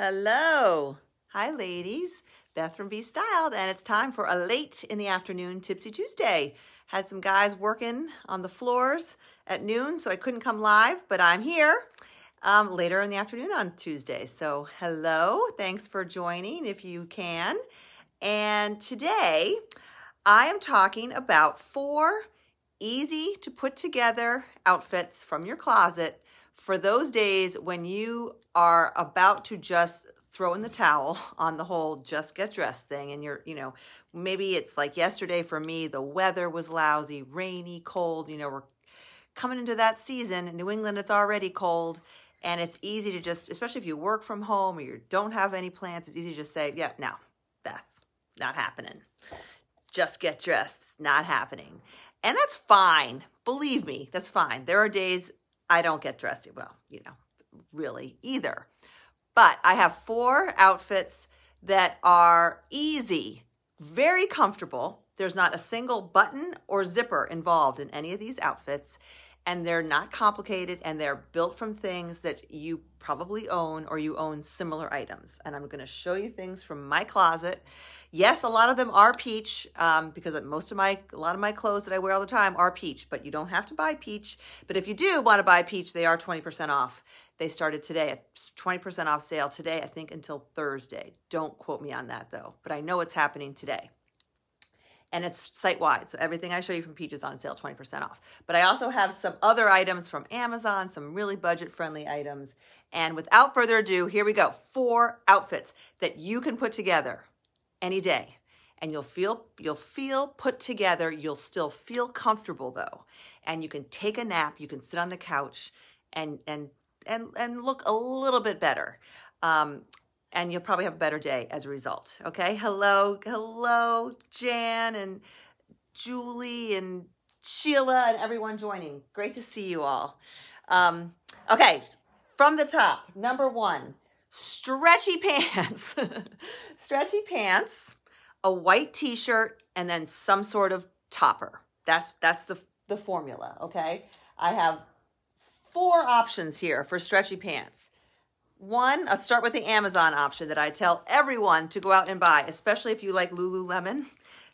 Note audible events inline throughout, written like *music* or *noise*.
Hello. Hi, ladies. Beth from Be Styled, and it's time for a late in the afternoon Tipsy Tuesday. Had some guys working on the floors at noon, so I couldn't come live, but I'm here um, later in the afternoon on Tuesday. So, hello. Thanks for joining if you can. And today I am talking about four easy to put together outfits from your closet for those days when you are about to just throw in the towel *laughs* on the whole just get dressed thing and you're you know maybe it's like yesterday for me the weather was lousy rainy cold you know we're coming into that season in new england it's already cold and it's easy to just especially if you work from home or you don't have any plans it's easy to just say yeah no beth not happening. Just get dressed not happening. And that's fine. Believe me that's fine. There are days I don't get dressed, well, you know, really either. But I have four outfits that are easy, very comfortable. There's not a single button or zipper involved in any of these outfits. And they're not complicated and they're built from things that you probably own or you own similar items. And I'm going to show you things from my closet Yes, a lot of them are peach um, because most of my, a lot of my clothes that I wear all the time are peach, but you don't have to buy peach. But if you do want to buy peach, they are 20% off. They started today at 20% off sale today, I think until Thursday. Don't quote me on that though, but I know it's happening today. And it's site-wide, so everything I show you from Peach is on sale 20% off. But I also have some other items from Amazon, some really budget-friendly items. And without further ado, here we go. Four outfits that you can put together any day. And you'll feel you'll feel put together. You'll still feel comfortable though. And you can take a nap. You can sit on the couch and and and and look a little bit better. Um, and you'll probably have a better day as a result okay? Hello hello jan and julie and sheila and everyone joining. Great to see you all. Um, okay from the top number one stretchy pants, *laughs* stretchy pants, a white t-shirt, and then some sort of topper. That's that's the the formula, okay? I have four options here for stretchy pants. One, let's start with the Amazon option that I tell everyone to go out and buy, especially if you like Lululemon.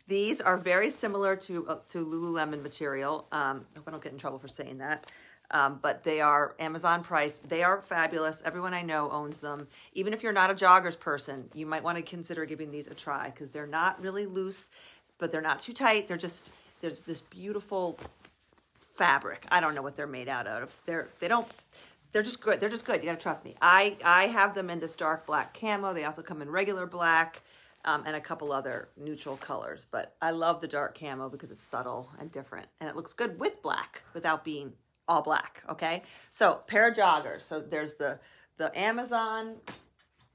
These are very similar to, uh, to Lululemon material. Um, I hope I don't get in trouble for saying that um, but they are Amazon price. They are fabulous. Everyone I know owns them. Even if you're not a joggers person, you might want to consider giving these a try because they're not really loose, but they're not too tight. They're just, there's this beautiful fabric. I don't know what they're made out of. They're, they don't, they're just good. They're just good. You gotta trust me. I, I have them in this dark black camo. They also come in regular black. Um, and a couple other neutral colors. But I love the dark camo because it's subtle and different. And it looks good with black without being all black, okay? So pair of joggers. So there's the, the Amazon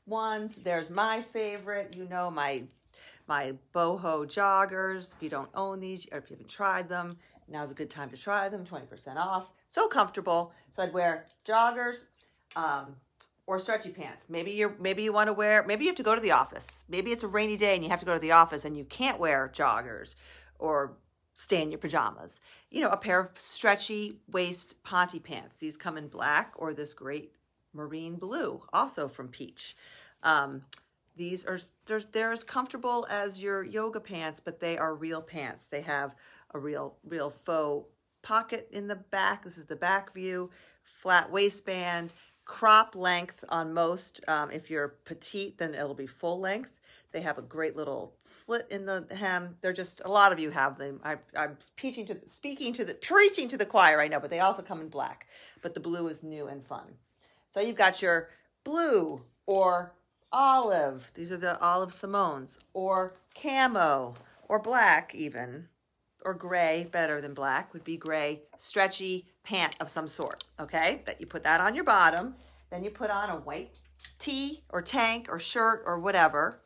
ones. There's my favorite, you know, my, my boho joggers. If you don't own these or if you haven't tried them, now's a good time to try them, 20% off. So comfortable. So I'd wear joggers um, or stretchy pants. Maybe you're, maybe you want to wear, maybe you have to go to the office. Maybe it's a rainy day and you have to go to the office and you can't wear joggers or stay in your pajamas. You know, a pair of stretchy waist ponte pants. These come in black or this great marine blue, also from Peach. Um, these are they're, they're as comfortable as your yoga pants, but they are real pants. They have a real real faux pocket in the back. This is the back view, flat waistband, crop length on most. Um, if you're petite, then it'll be full length. They have a great little slit in the hem. They're just, a lot of you have them. I, I'm speaking to, speaking to the, preaching to the choir I know, but they also come in black. But the blue is new and fun. So you've got your blue or olive. These are the olive Simones or camo or black even or gray, better than black would be gray, stretchy pant of some sort, okay? That you put that on your bottom. Then you put on a white tee or tank or shirt or whatever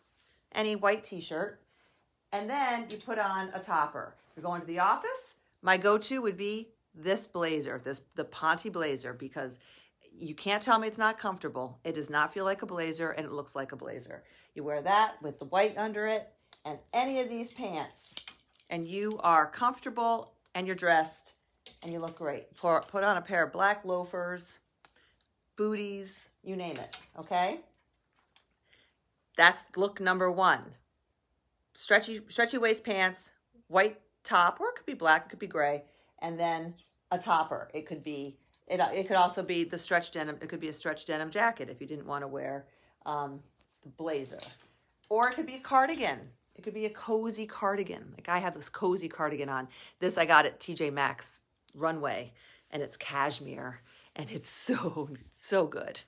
any white t-shirt, and then you put on a topper. You're going to the office, my go-to would be this blazer, this the Ponte blazer, because you can't tell me it's not comfortable. It does not feel like a blazer, and it looks like a blazer. You wear that with the white under it, and any of these pants, and you are comfortable, and you're dressed, and you look great. Put, put on a pair of black loafers, booties, you name it, okay? That's look number one. Stretchy, stretchy waist pants, white top, or it could be black, it could be gray, and then a topper. It could be, it, it could also be the stretch denim, it could be a stretch denim jacket if you didn't want to wear um, the blazer. Or it could be a cardigan. It could be a cozy cardigan. Like I have this cozy cardigan on. This I got at TJ Maxx runway and it's cashmere and it's *laughs* so, so good.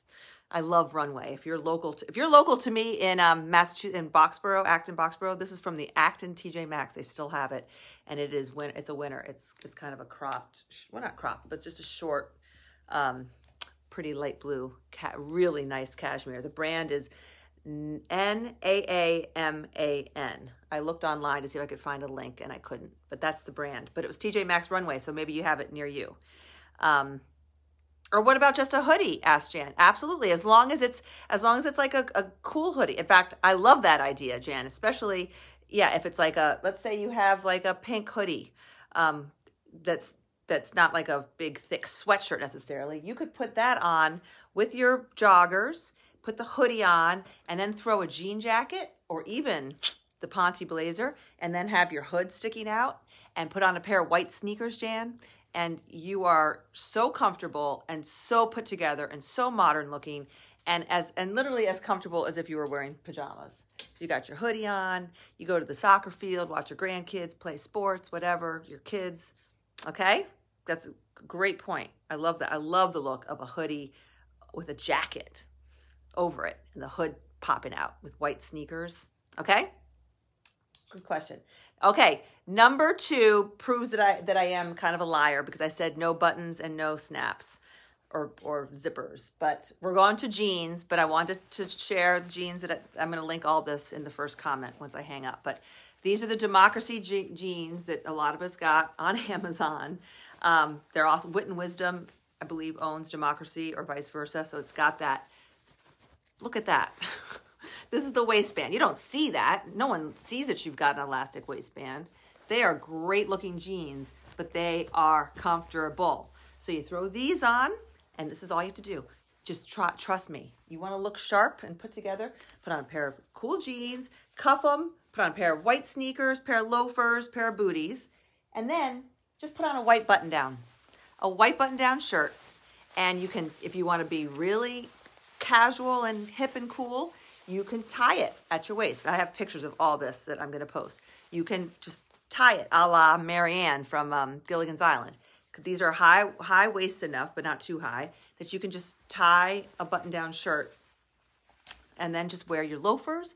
I love Runway. If you're local, to, if you're local to me in um, Massachusetts, in Boxborough, Acton, Boxborough, this is from the Acton TJ Maxx. They still have it, and it is it's a winner. It's it's kind of a cropped, well not cropped, but just a short, um, pretty light blue, really nice cashmere. The brand is N A A M A N. I looked online to see if I could find a link, and I couldn't. But that's the brand. But it was TJ Maxx Runway, so maybe you have it near you. Um, or what about just a hoodie? asked Jan. Absolutely, as long as it's as long as it's like a, a cool hoodie. In fact, I love that idea, Jan. Especially, yeah, if it's like a let's say you have like a pink hoodie, um, that's that's not like a big thick sweatshirt necessarily. You could put that on with your joggers, put the hoodie on, and then throw a jean jacket or even the Ponte blazer, and then have your hood sticking out and put on a pair of white sneakers, Jan, and you are so comfortable and so put together and so modern looking and as and literally as comfortable as if you were wearing pajamas. You got your hoodie on, you go to the soccer field, watch your grandkids play sports, whatever, your kids. Okay? That's a great point. I love that. I love the look of a hoodie with a jacket over it and the hood popping out with white sneakers. Okay? Good question. Okay, number two proves that I that I am kind of a liar because I said no buttons and no snaps or or zippers. But we're going to jeans. But I wanted to share the jeans that I, am going to link all this in the first comment once I hang up. But these are the democracy je- jeans that a lot of us got on *laughs* Amazon. Um, they're also Wit and Wisdom, I believe, owns democracy or vice versa. So it's got that. Look at that. *laughs* this is the waistband. You don't see that. No one sees that you've got an elastic waistband. They are great looking jeans, but they are comfortable. So you throw these on, and this is all you have to do. Just try, trust me. You want to look sharp and put together? Put on a pair of cool jeans, cuff them, put on a pair of white sneakers, pair of loafers, pair of booties, and then just put on a white button down. A white button down shirt. And you can, if you want to be really casual and hip and cool, you can tie it at your waist. I have pictures of all this that I'm going to post. You can just tie it a la Mary Ann from um, Gilligan's Island. These are high high waist enough, but not too high, that you can just tie a button-down shirt and then just wear your loafers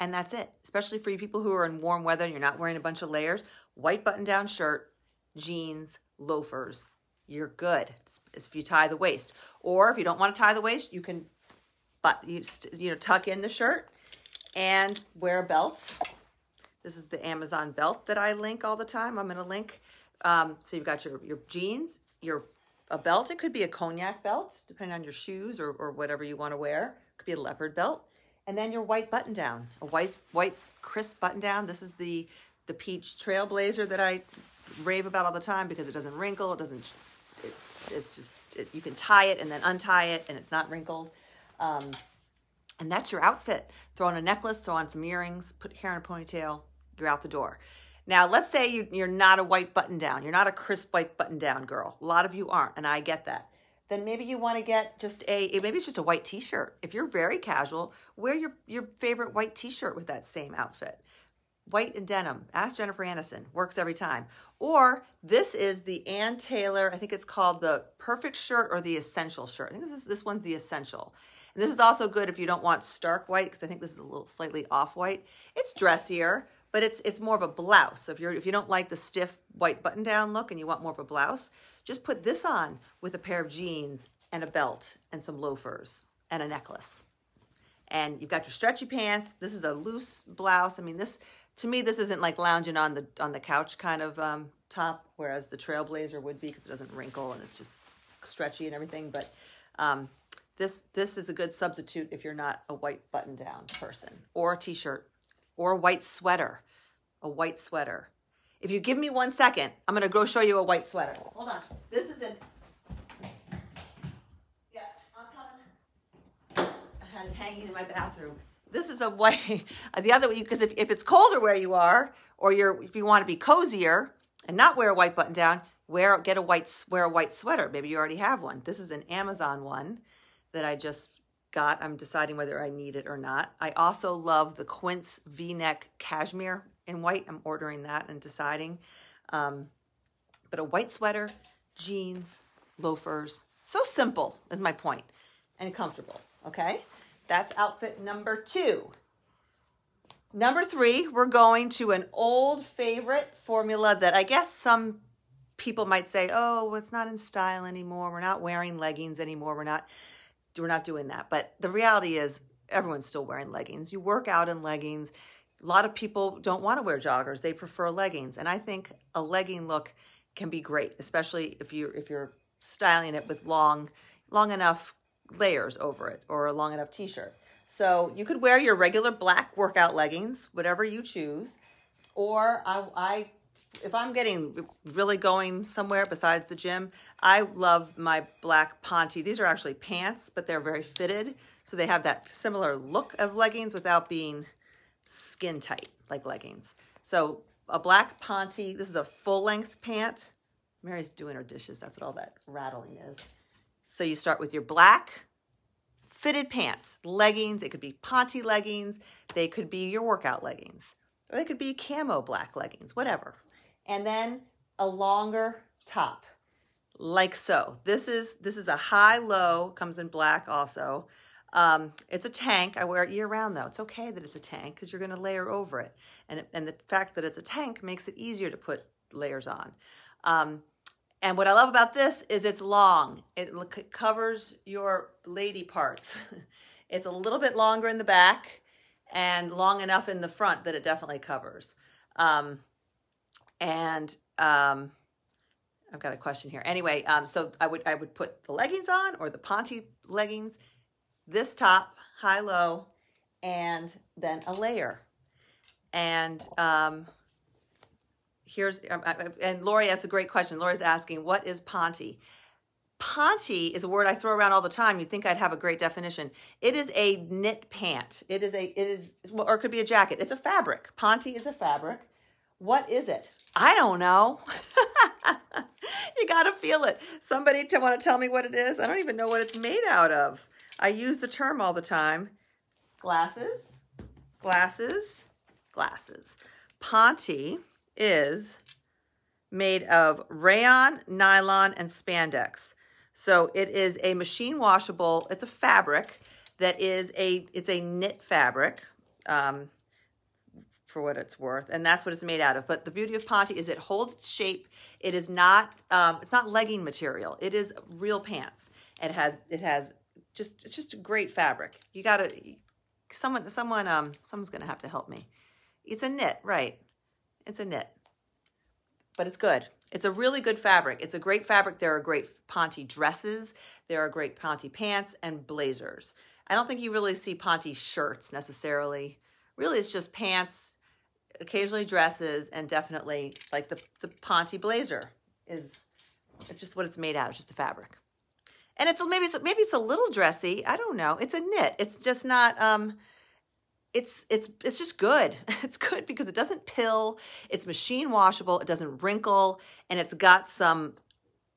and that's it. Especially for you people who are in warm weather and you're not wearing a bunch of layers. White button-down shirt, jeans, loafers. You're good if you tie the waist. Or if you don't want to tie the waist, you can but you, you know, tuck in the shirt and wear belts. This is the Amazon belt that I link all the time. I'm going to link. Um, so you've got your, your jeans, your a belt. It could be a cognac belt, depending on your shoes or, or whatever you want to wear. It could be a leopard belt. And then your white button down, a white, white crisp button down. This is the, the peach trailblazer that I rave about all the time because it doesn't wrinkle. It doesn't, it, it's just, it, you can tie it and then untie it and it's not wrinkled. Um, and that's your outfit. Throw on a necklace, throw on some earrings, put hair in a ponytail, you're out the door. Now, let's say you, are not a white button down. You're not a crisp white button down girl. A lot of you aren't, and I get that. Then maybe you want to get just a, maybe it's just a white t-shirt. If you're very casual, wear your, your favorite white t-shirt with that same outfit. White and denim. Ask Jennifer Aniston. Works every time. Or this is the Ann Taylor, I think it's called the perfect shirt or the essential shirt. I think this, is, this one's the essential. And this is also good if you don't want stark white, because I think this is a little slightly off-white. It's dressier, but it's it's more of a blouse. So if you're if you don't like the stiff white button-down look and you want more of a blouse, just put this on with a pair of jeans and a belt and some loafers and a necklace. And you've got your stretchy pants. This is a loose blouse. I mean, this to me, this isn't like lounging on the on the couch kind of um, top, whereas the Trailblazer would be because it doesn't wrinkle and it's just stretchy and everything. But um, this, this is a good substitute if you're not a white button down person or a t-shirt or a white sweater, a white sweater. If you give me one second, I'm gonna go show you a white sweater. Hold on, this is an, yeah, I'm coming. I had it hanging in my bathroom. This is a way, *laughs* the other way, because if, if it's colder where you are, or you're, if you want to be cozier and not wear a white button down, wear, get a white, wear a white sweater. Maybe you already have one. This is an Amazon one that I just got. I'm deciding whether I need it or not. I also love the Quince V-neck cashmere in white. I'm ordering that and deciding. Um, but a white sweater, jeans, loafers, so simple is my point and comfortable, okay? That's outfit number two. Number three, we're going to an old favorite formula that I guess some people might say, oh, it's not in style anymore. We're not wearing leggings anymore. We're not, we're not doing that. But the reality is everyone's still wearing leggings. You work out in leggings. A lot of people don't want to wear joggers. They prefer leggings. And I think a legging look can be great, especially if you're if you're styling it with long long enough layers over it or a long enough t-shirt. So you could wear your regular black workout leggings, whatever you choose. Or I, I if I'm getting really going somewhere besides the gym, I love my black Ponte. These are actually pants, but they're very fitted. So they have that similar look of leggings without being skin tight like leggings. So a black Ponte, this is a full length pant. Mary's doing her dishes. That's what all that rattling is. So you start with your black fitted pants, leggings. It could be Ponte leggings. They could be your workout leggings. Or they could be camo black leggings, whatever. And then a longer top, like so. This is this is a high-low, comes in black also. Um, it's a tank. I wear it year round though. It's okay that it's a tank because you're going to layer over it. And, and the fact that it's a tank makes it easier to put layers on. Um, and what I love about this is it's long. It covers your lady parts. *laughs* it's a little bit longer in the back and long enough in the front that it definitely covers. Um, and um, I've got a question here. Anyway, um, so I would I would put the leggings on or the Ponte leggings, this top, high low, and then a layer. And um, here's, um, and Lori, that's a great question. Lori's asking, what is Ponte? Ponte is a word I throw around all the time. You'd think I'd have a great definition. It is a knit pant. It is a, it is, or it could be a jacket. It's a fabric. Ponte is a fabric. What is it? I don't know. *laughs* you got to feel it. Somebody to want to tell me what it is. I don't even know what it's made out of. I use the term all the time. Glasses, glasses, glasses. Ponte is made of rayon, nylon, and spandex. So it is a machine washable, it's a fabric that is a, it's a knit fabric um, for what it's worth. And that's what it's made out of. But the beauty of Ponte is it holds its shape. It is not, um, it's not legging material. It is real pants. It has, it has just, it's just a great fabric. You gotta, someone, someone, um, someone's gonna have to help me. It's a knit, right? It's a knit, but it's good. It's a really good fabric. It's a great fabric. There are great Ponte dresses. There are great Ponte pants and blazers. I don't think you really see Ponte shirts necessarily. Really, it's just pants, occasionally dresses, and definitely like the, the Ponte blazer is, it's just what it's made out of, just the fabric. And it's maybe it's, maybe it's a little dressy. I don't know. It's a knit. It's just not, um, it's it's it's just good. *laughs* It's good because it doesn't pill. It's machine washable. It doesn't wrinkle, and it's got some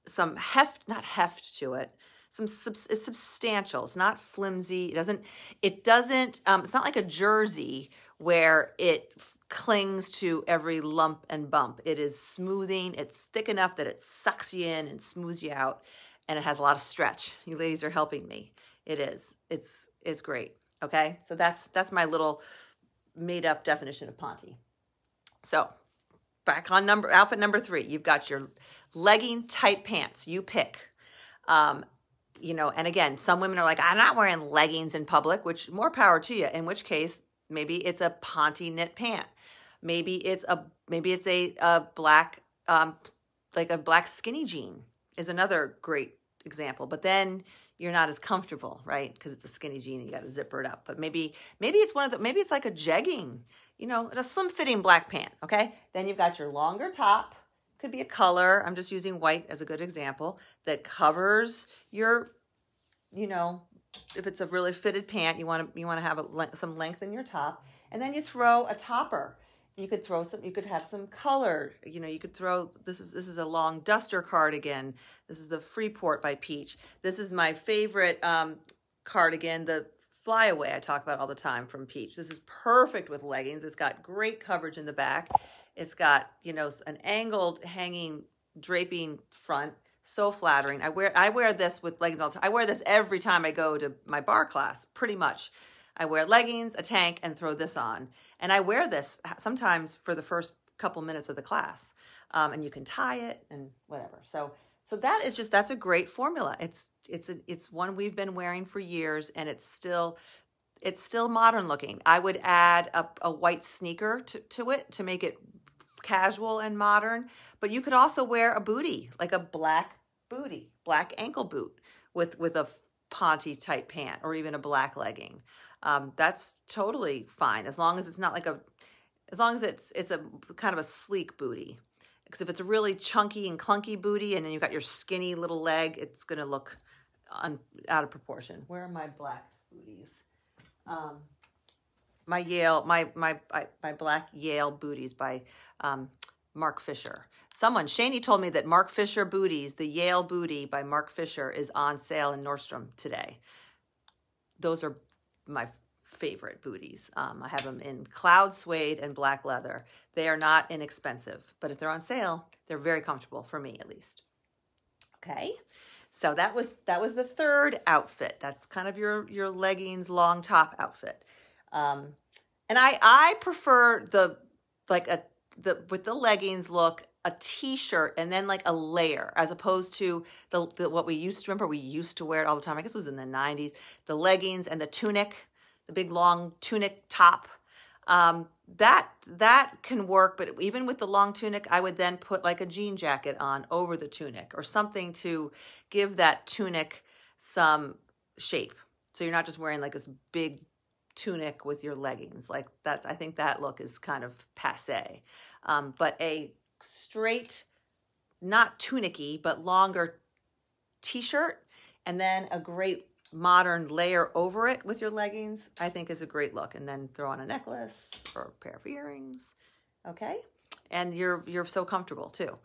some heft, not heft to it. Some it's substantial. It's not flimsy. It doesn't. It doesn't. Um, it's not like a jersey where it clings to every lump and bump. It is smoothing. It's thick enough that it sucks you in and smooths you out, and it has a lot of stretch. You ladies are helping me. It is. It's it's great. Okay, so that's that's my little made up definition of Ponte. So back on number outfit number three, you've got your legging tight pants. You pick. Um, you know, and again, some women are like, I'm not wearing leggings in public, which more power to you. In which case, maybe it's a Ponte knit pant. Maybe it's a maybe it's a, a black um, like a black skinny jean is another great example. But then you're not as comfortable, right? Because it's a skinny jean, you got to zipper it up. But maybe maybe it's one of the maybe it's like a jegging, you know, a slim fitting black pant. Okay, then you've got your longer top. Could be a color. I'm just using white as a good example that covers your, you know, if it's a really fitted pant, you want to you want to have a, some length in your top, and then you throw a topper. You could throw some. You could have some color. You know, you could throw. This is this is a long duster cardigan. This is the Freeport by Peach. This is my favorite um, cardigan, the Flyaway I talk about all the time from Peach. This is perfect with leggings. It's got great coverage in the back. It's got you know an angled hanging draping front so flattering. I wear I wear this with leggings all the time. I wear this every time I go to my barre class, pretty much. I wear leggings, a tank, and throw this on. And I wear this sometimes for the first couple minutes of the class. Um, and you can tie it and whatever. So so that is just that's a great formula. It's it's a, it's one we've been wearing for years, and it's still it's still modern looking. I would add a, a white sneaker to, to it to make it casual and modern, but you could also wear a booty, like a black booty, black ankle boot with, with a Ponte type pant or even a black legging. Um, that's totally fine as long as it's not like a, as long as it's, it's a kind of a sleek booty. Because if it's a really chunky and clunky booty and then you've got your skinny little leg, it's going to look un, out of proportion. Where are my black booties? Um, my Yale, my my my black Yale booties by um, Marc Fisher. Someone, Shani told me that Marc Fisher booties, the Yale booty by Marc Fisher, is on sale in Nordstrom today. Those are my favorite booties. Um, I have them in cloud suede and black leather. They are not inexpensive, but if they're on sale, they're very comfortable for me at least. Okay. So that was that was the third outfit. That's kind of your your leggings long top outfit. Um, and I I prefer the like a the with the leggings look a t-shirt and then like a layer as opposed to the, the, what we used to remember we used to wear it all the time i guess it was in the 90s the leggings and the tunic the big long tunic top um, that that can work but even with the long tunic i would then put like a jean jacket on over the tunic or something to give that tunic some shape so you're not just wearing like this big tunic with your leggings. Like that's, I think that look is kind of passe. Um, but a straight, not tunicky, but longer t-shirt and then a great modern layer over it with your leggings, I think is a great look. And then throw on a necklace or a pair of earrings. Okay. And you're, you're so comfortable too.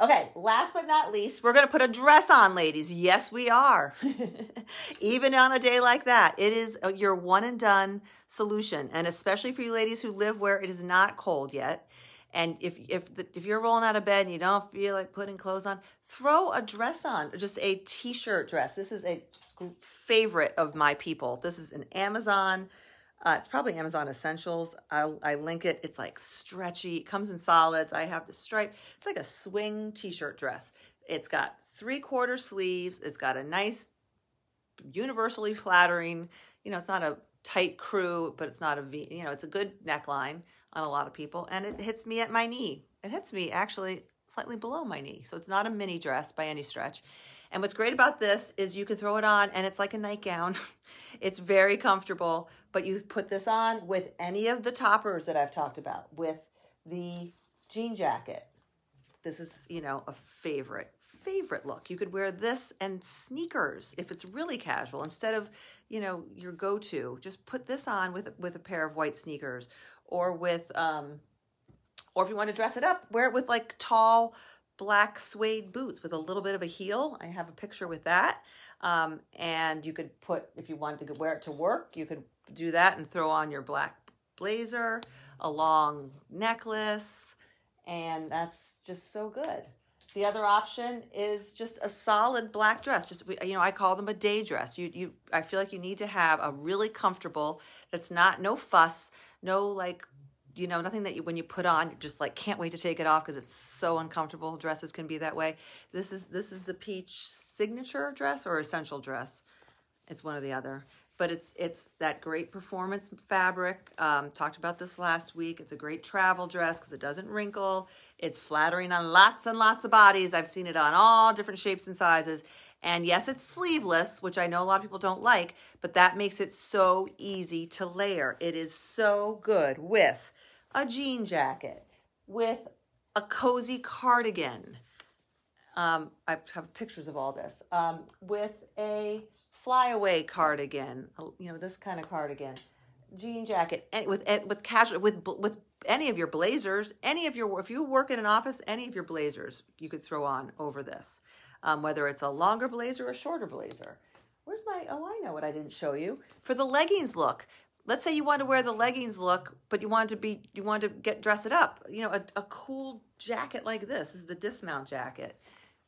Okay, last but not least, we're going to put a dress on, ladies. Yes, we are. *laughs* Even on a day like that, it is your one and done solution. And especially for you ladies who live where it is not cold yet. And if if the, if you're rolling out of bed and you don't feel like putting clothes on, throw a dress on, just a t-shirt dress. This is a favorite of my people. This is an Amazon uh, it's probably Amazon Essentials. I'll, I link it. It's like stretchy. It comes in solids. I have the stripe. It's like a swing t-shirt dress. It's got three-quarter sleeves. It's got a nice, universally flattering, you know, it's not a tight crew, but it's not a V, you know, it's a good neckline on a lot of people. And it hits me at my knee. It hits me actually slightly below my knee. So it's not a mini dress by any stretch. And what's great about this is you can throw it on and it's like a nightgown. *laughs* it's very comfortable, but you put this on with any of the toppers that I've talked about, with the jean jacket. This is, you know, a favorite, favorite look. You could wear this and sneakers if it's really casual instead of, you know, your go-to. Just put this on with, with a pair of white sneakers or with, um, or if you want to dress it up, wear it with like tall black suede boots with a little bit of a heel. I have a picture with that. Um, and you could put, if you wanted to wear it to work, you could do that and throw on your black blazer, a long necklace, and that's just so good. The other option is just a solid black dress. Just you know, I call them a day dress. You you I feel like you need to have a really comfortable that's not no fuss, no like you know, nothing that you, when you put on, you're just like can't wait to take it off because it's so uncomfortable. Dresses can be that way. This is, this is the peach signature dress or essential dress. It's one or the other, but it's, it's that great performance fabric. Um, talked about this last week. It's a great travel dress because it doesn't wrinkle. It's flattering on lots and lots of bodies. I've seen it on all different shapes and sizes. And yes, it's sleeveless, which I know a lot of people don't like, but that makes it so easy to layer. It is so good with a jean jacket, with a cozy cardigan. Um, I have pictures of all this. Um, with a flyaway cardigan, you know, this kind of cardigan, jean jacket, and with with casual with with any of your blazers, any of your if you work in an office, any of your blazers you could throw on over this, um, whether it's a longer blazer or a shorter blazer. Where's my? Oh, I know what I didn't show you for the leggings look. Let's say you want to wear the leggings look, but you want to be you want to get dress it up. You know, a, a cool jacket like this, this is the dismount jacket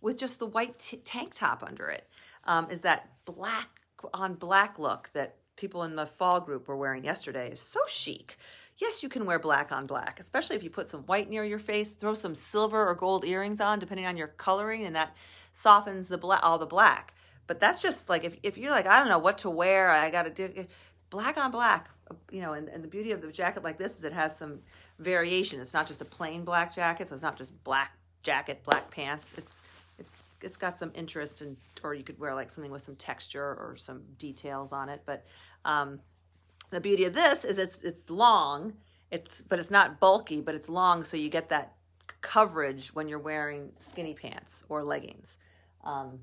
with just the white tank top under it. Um, is that black on black look that people in the fall group were wearing yesterday is so chic. Yes, you can wear black on black, especially if you put some white near your face, throw some silver or gold earrings on, depending on your coloring, and that softens the black, all the black. But that's just like, if, if you're like, I don't know what to wear, I got to do black on black, you know, and, and the beauty of the jacket like this is it has some variation. It's not just a plain black jacket, so it's not just black jacket, black pants. It's it's it's got some interest and or you could wear like something with some texture or some details on it. But um, the beauty of this is it's it's long. It's but it's not bulky, but it's long, so you get that coverage when you're wearing skinny pants or leggings. Um,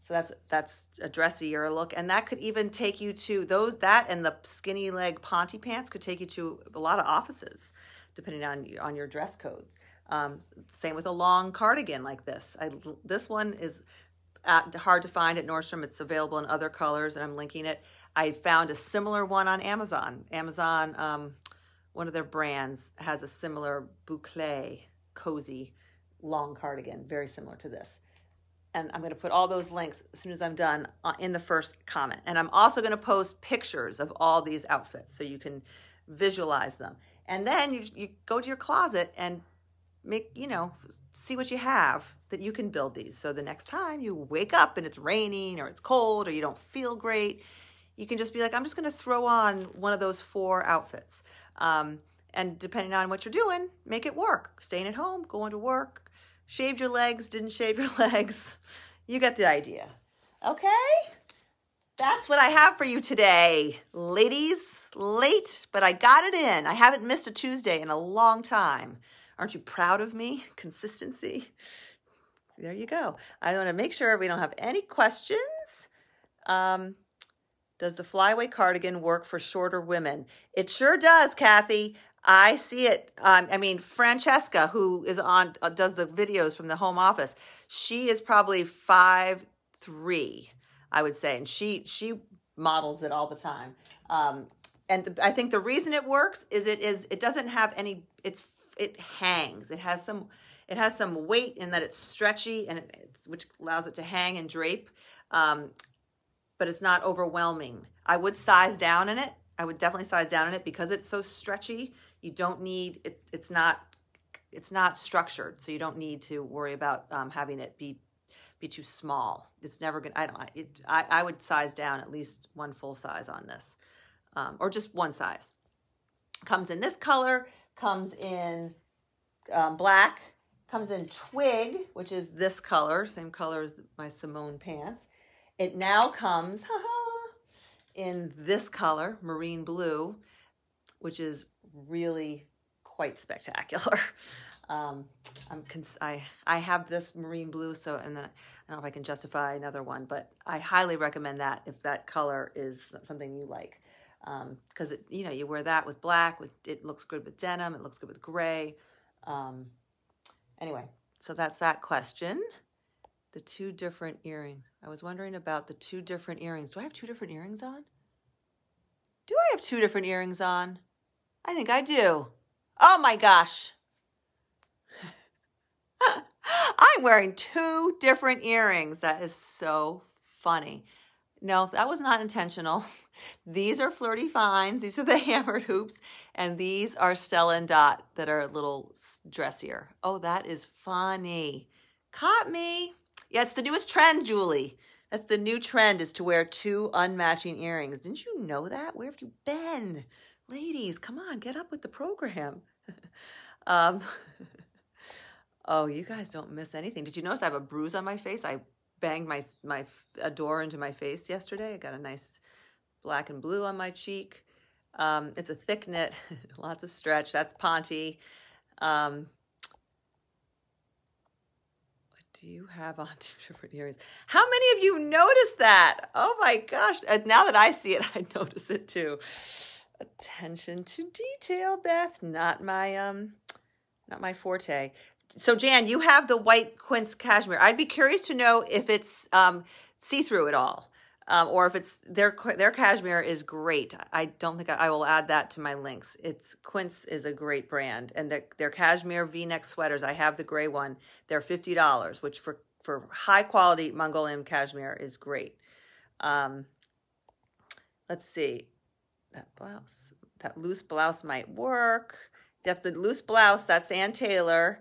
so that's that's a dressier look, and that could even take you to those that and the skinny leg ponte pants could take you to a lot of offices, depending on on your dress codes. Um, same with a long cardigan like this. I, this one is at, hard to find at Nordstrom. It's available in other colors, and I'm linking it. I found a similar one on Amazon. Amazon, um, one of their brands, has a similar boucle, cozy, long cardigan, very similar to this. And I'm going to put all those links as soon as I'm done uh, in the first comment. And I'm also going to post pictures of all these outfits so you can visualize them. And then you, you go to your closet and make, you know, see what you have that you can build these. So the next time you wake up and it's raining or it's cold or you don't feel great, you can just be like, I'm just going to throw on one of those four outfits. Um, and depending on what you're doing, make it work. Staying at home, going to work, shaved your legs, didn't shave your *laughs* legs. You get the idea. Okay? That's what I have for you today. Ladies, late, but I got it in. I haven't missed a Tuesday in a long time. Aren't you proud of me? Consistency. There you go. I want to make sure we don't have any questions. Um, does the flyaway cardigan work for shorter women? It sure does, Kathy. I see it. Um, I mean, Francesca, who is on, uh, does the videos from the home office. She is probably five three, I would say, and she she models it all the time. Um, and the, I think the reason it works is it is it doesn't have any. It's it hangs. It has some it has some weight in that it's stretchy and it, which allows it to hang and drape. Um, but it's not overwhelming. I would size down in it. I would definitely size down in it because it's so stretchy. You don't need it. It's not it's not structured, so you don't need to worry about um, having it be be too small. It's never gonna. I don't. It, I I would size down at least one full size on this, um, or just one size. Comes in this color comes in um, black, comes in twig, which is this color, same color as my Simone pants. It now comes *laughs* in this color, marine blue, which is really quite spectacular. *laughs* Um, I'm I, I have this marine blue, so and then I don't know if I can justify another one, but I highly recommend that if that color is something you like. Because um, you know you wear that with black with it looks good with denim it looks good with gray. Um, anyway so that's that question the two different earrings i was wondering about the two different earrings do i have two different earrings on do i have two different earrings on i think i do oh my gosh *laughs* i'm wearing two different earrings that is so funny no, that was not intentional. *laughs* These are Flirty Finds. These are the *laughs* hammered hoops. And these are Stella and Dot that are a little dressier. Oh, that is funny. Caught me. Yeah, it's the newest trend, Julie. That's the new trend is to wear two unmatching earrings. Didn't you know that? Where have you been? Ladies, come on, get up with the program. *laughs* um, *laughs* oh, you guys don't miss anything. Did you notice I have a bruise on my face? I banged my my a door into my face yesterday. I got a nice black and blue on my cheek. Um, it's a thick knit, *laughs* lots of stretch. That's Ponte. Um, do you have on *laughs* two different earrings? How many of you noticed that? Oh my gosh. And now that I see it, *laughs* I notice it too. Attention to detail, Beth. Not my um not my forte. So Jan, you have the white quince cashmere. I'd be curious to know if it's um see-through at all. Um, or if it's their their cashmere is great. I don't think I, I, will add that to my links. It's Quince is a great brand, and their, their cashmere V-neck sweaters. I have the gray one. They're fifty dollars, which for for high quality Mongolian cashmere is great. Um, let's see that blouse. That loose blouse might work. If the loose blouse, that's Ann Taylor.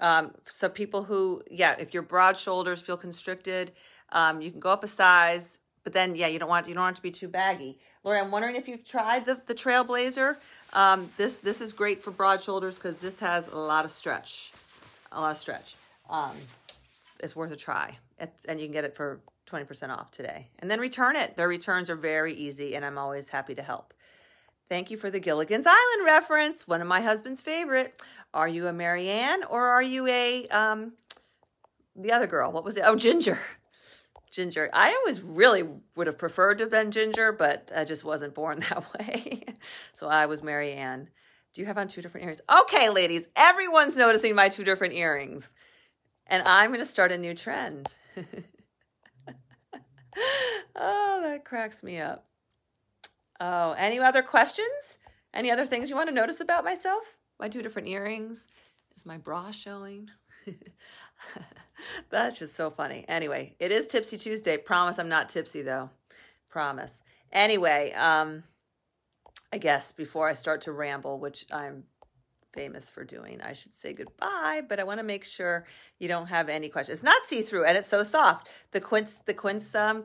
Um, so people who, yeah, if your broad shoulders feel constricted, um, you can go up a size but then yeah, you don't want you don't want it to be too baggy. Lori, I'm wondering if you've tried the the Trailblazer. Um, this this is great for broad shoulders because this has a lot of stretch, a lot of stretch. Um, it's worth a try. It's, and you can get it for 20% off today. And then return it. Their returns are very easy, and I'm always happy to help. Thank you for the Gilligan's Island reference, one of my husband's favorite. Are you a Mary Ann or are you a um, the other girl? What was it? Oh, Ginger. Ginger. I always really would have preferred to have been Ginger, but I just wasn't born *laughs* that way. so I was Mary Ann. Do you have on two different earrings? Okay, ladies, everyone's noticing my two different earrings. And I'm going to start a new trend. *laughs* oh, that cracks me up. Oh, any other questions? Any other things you want to notice about myself? My two different earrings? Is my bra showing? *laughs* *laughs* That's just so funny. Anyway, it is Tipsy Tuesday. Promise I'm not tipsy though. Promise. Anyway, um, I guess before I start to ramble, which I'm famous for doing, I should say goodbye, but I want to make sure you don't have any questions. It's not see-through and it's so soft. The quince, the quince, um,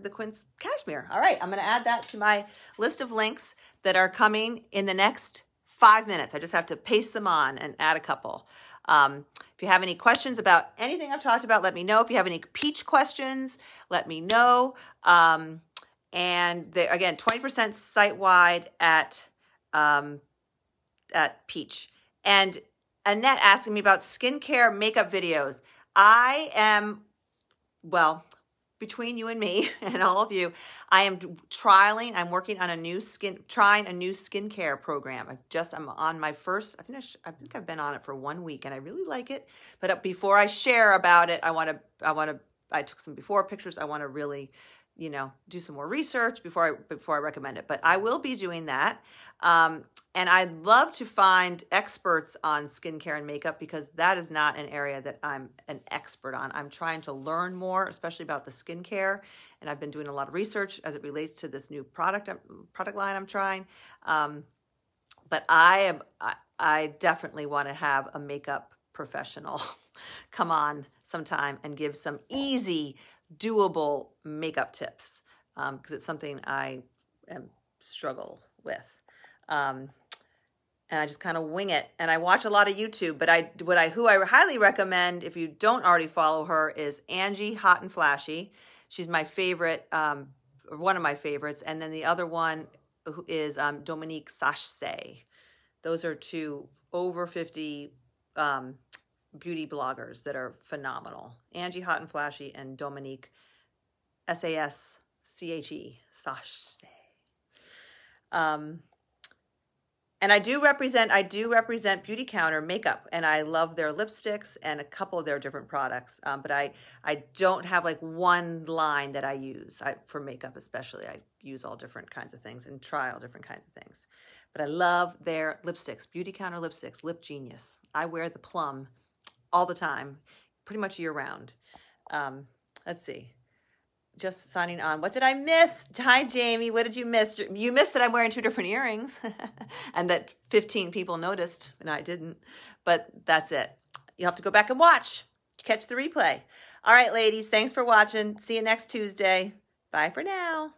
the quince cashmere. All right, I'm going to add that to my list of links that are coming in the next five minutes. I just have to paste them on and add a couple. Um, if you have any questions about anything I've talked about, let me know. If you have any peach questions, let me know. Um, and they, again, 20% site-wide at, um, at Peach. And Annette asking me about skincare makeup videos. I am, well, between you and me *laughs* and all of you, I am trialing, I'm working on a new skin, trying a new skincare program. I've just, I'm on my first, I finished, I think I've been on it for one week and I really like it. But uh, before I share about it, I want to, I want to, I took some before pictures. I want to really you know, do some more research before I before I recommend it. But I will be doing that. Um, and I'd love to find experts on skincare and makeup because that is not an area that I'm an expert on. I'm trying to learn more, especially about the skincare. And I've been doing a lot of research as it relates to this new product product line I'm trying. Um, but I am I, I definitely want to have a makeup professional *laughs* come on sometime and give some easy doable makeup tips because um, it's something I am, struggle with. Um, and I just kind of wing it. And I watch a lot of YouTube, but I what I who I highly recommend if you don't already follow her is Angie Hot and Flashy. She's my favorite, um, one of my favorites. And then the other one is um, Dominique Sachse. Those are two over 50 um, beauty bloggers that are phenomenal. Angie Hot and Flashy and Dominique S A S C H E Sachse. Um, and I do represent I do represent Beautycounter makeup, and I love their lipsticks and a couple of their different products. Um, but I I don't have like one line that I use I, for makeup, especially. I use all different kinds of things and try all different kinds of things. But I love their lipsticks, Beautycounter lipsticks, Lip Genius. I wear the plum all the time, pretty much year round. Um, let's see. Just signing on. What did I miss? Hi, Jamie. What did you miss? You missed that I'm wearing two different earrings *laughs* and that 15 people noticed and I didn't. But that's it. You'll have to go back and watch. Catch the replay. All right, ladies. Thanks for watching. See you next Tuesday. Bye for now.